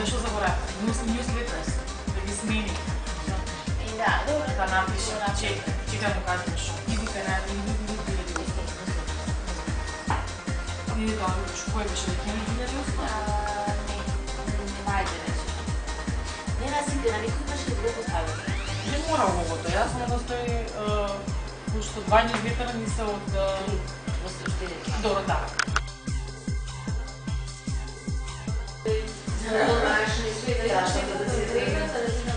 Беше забравя. Newsletters. Да ви смени. И да, добре. Да напише, че, че да му кажеш. И ви пена, и ви ви ви ви ви ви да, кой беше декември 2008? Не, май 2009. Не, аз си гледа, никой беше да го ставя. Не мора логото, аз съм да стои pošto 12 metara nisam od... Dorodara.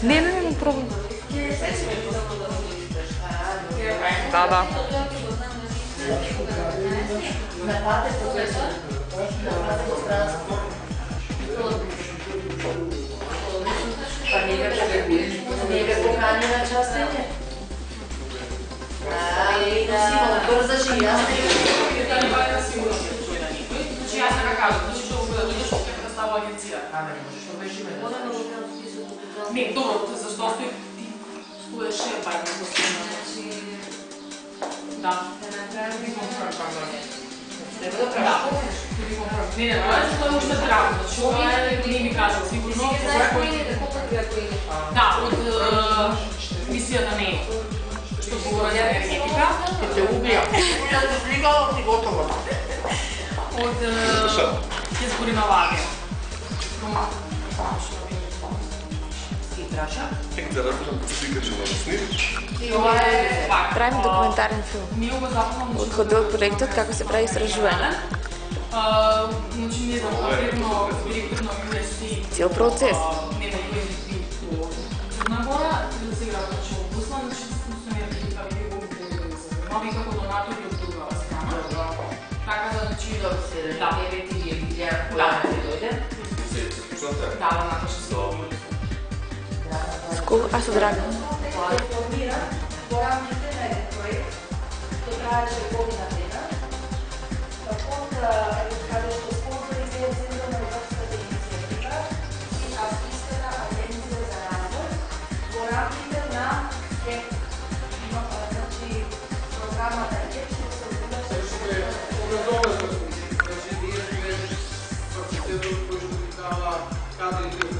Не, не, не, пробам. Да, да. Па не бе не бе покани на частење. А, и да Симон брзаш и јас не Значи јас така кажам, нова агенция. А, не, защо беше име? Ми, добро, защо стои ти? Стоеше бай на гласина. Да. Треба да правиш. Не, не, това е за той да трябва. Защото е- не ми казва сигурно. Да, от мисията не е. Що говоря за енергетика. Ще те убия. Да, ти готова. От избори на лагер. Правим документарен филм. От хода от проектът, како се прави сражуване. Цел процес. Така да, значи да се даде или е е да, да, да, да, да, да, да, да, да, да, песента? Да, едната ще се обмори. Скоро, аз драга. Планира по рамките на един проект, то траеше година дена, на фонд praticado entre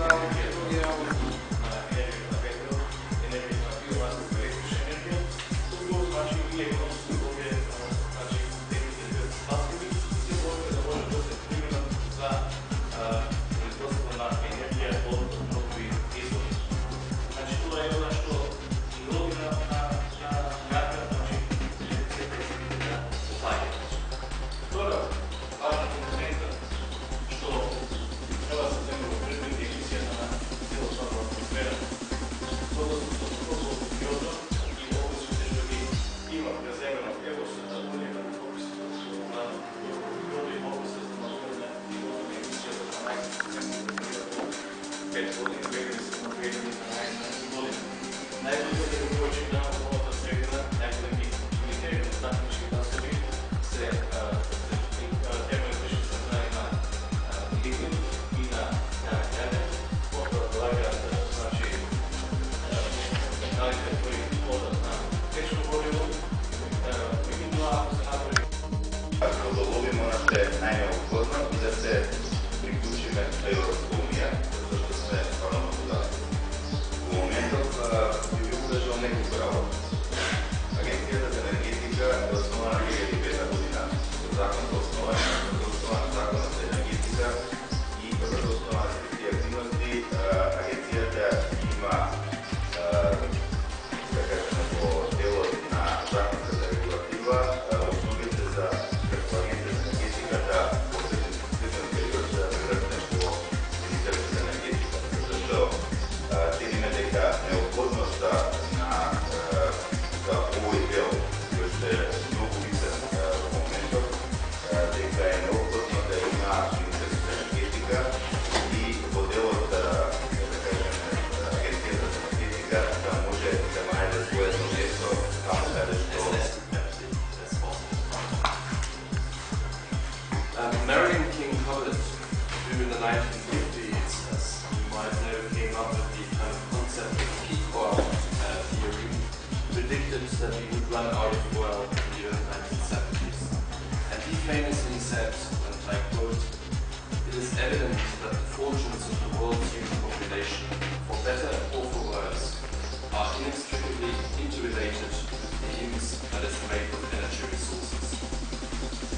petrolina, petrolina, petrolina, petrolina, petrolina, petrolina, petrolina,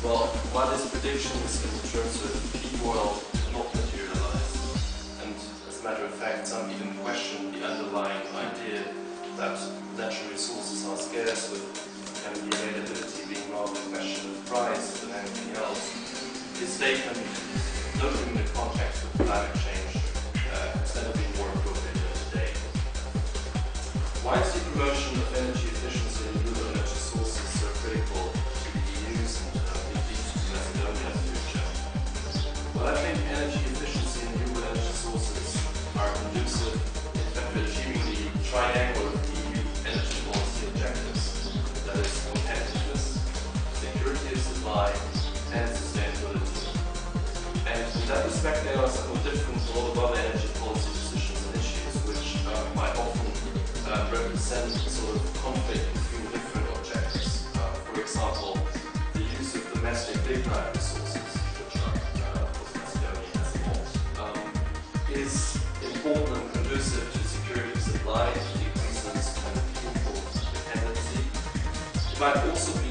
Well, this prediction is in terms of the peak world did not materialize, and as a matter of fact, some even question the underlying idea that natural resources are scarce, with the availability being rather a question of price than anything else. His statement, noted in the context of climate change, uh, has never been more appropriate than today. Why is the promotion of energy efficiency I think energy efficiency and renewable energy sources are conducive in to achieving the triangle of EU energy policy objectives, that is competitiveness, security of supply, and sustainability. And in that respect, they are somewhat different all other energy policy decisions and issues, which uh, quite often uh, represent sort of conflict between different objectives. Uh, for example, the use of domestic lignite resources, Might also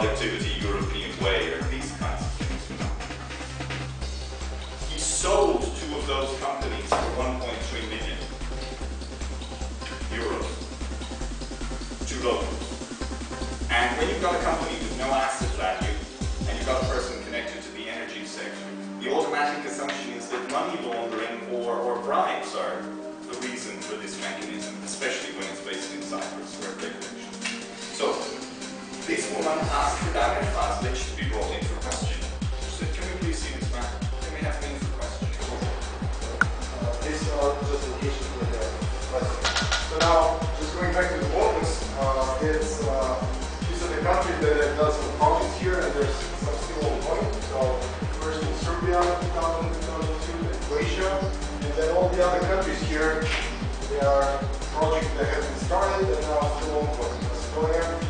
Productivity European Way or these kinds of things. He sold two of those companies for 1.3 million euros to locals. And when you've got a company with no asset value and you've got a person connected to the energy sector, the automatic assumption is that money laundering or, or bribes are the reason for this mechanism, especially when it's based in Cyprus where regulation. This woman asked the diamond to be brought into for questioning. She said, can we please see this man? Can we have him uh, in for questioning? Uh, this all justification for the question. So now, just going back to the borders, uh, it's, uh, these are the countries that does some foundings here, and there's some still point. So first in Serbia, then 2002, and Croatia, and then all the other countries here, they are projects that have been started and are still ongoing. Estonia,